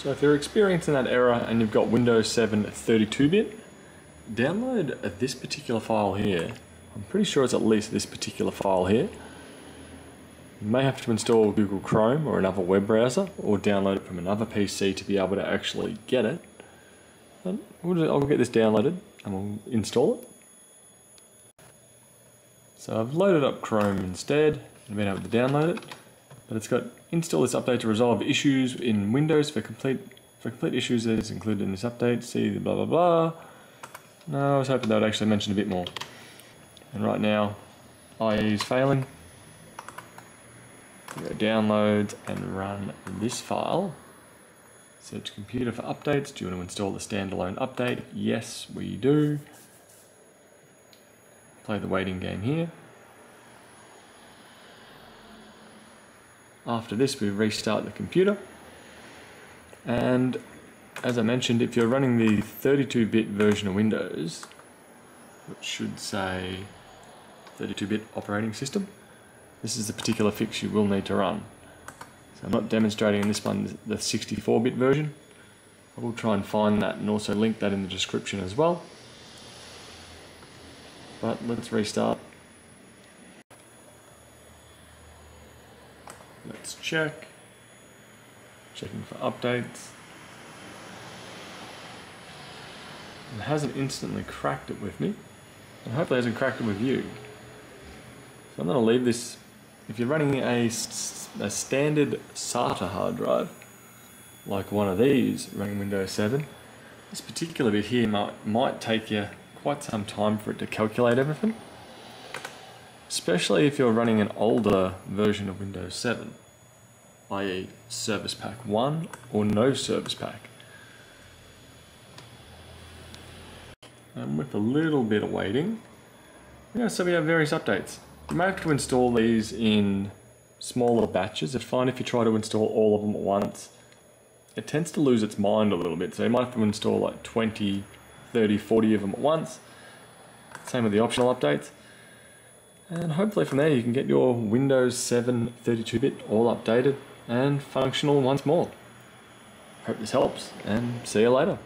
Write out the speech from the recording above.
So if you're experiencing that error and you've got Windows 7 32-bit, download this particular file here. I'm pretty sure it's at least this particular file here. You may have to install Google Chrome or another web browser or download it from another PC to be able to actually get it. Um, but I'll get this downloaded and we'll install it. So I've loaded up Chrome instead and been able to download it. But it's got install this update to resolve issues in Windows for complete for complete issues that is included in this update. See the blah blah blah. No, I was hoping they would actually mention a bit more. And right now, IE is failing. Go download and run this file. Search computer for updates. Do you want to install the standalone update? Yes, we do. Play the waiting game here. After this, we restart the computer. And as I mentioned, if you're running the 32-bit version of Windows, which should say 32-bit operating system, this is the particular fix you will need to run. So I'm not demonstrating in this one the 64-bit version. I will try and find that and also link that in the description as well. But let's restart. Let's check. Checking for updates. It hasn't instantly cracked it with me. And hopefully it hasn't cracked it with you. So I'm going to leave this. If you're running a, a standard SATA hard drive, like one of these running Windows 7, this particular bit here might, might take you quite some time for it to calculate everything. Especially if you're running an older version of Windows 7, i.e. Service Pack 1 or no Service Pack. And with a little bit of waiting, yeah, so we have various updates. You may have to install these in smaller batches. It's fine if you try to install all of them at once. It tends to lose its mind a little bit, so you might have to install like 20, 30, 40 of them at once. Same with the optional updates. And hopefully from there you can get your Windows 7 32-bit all updated and functional once more. Hope this helps and see you later.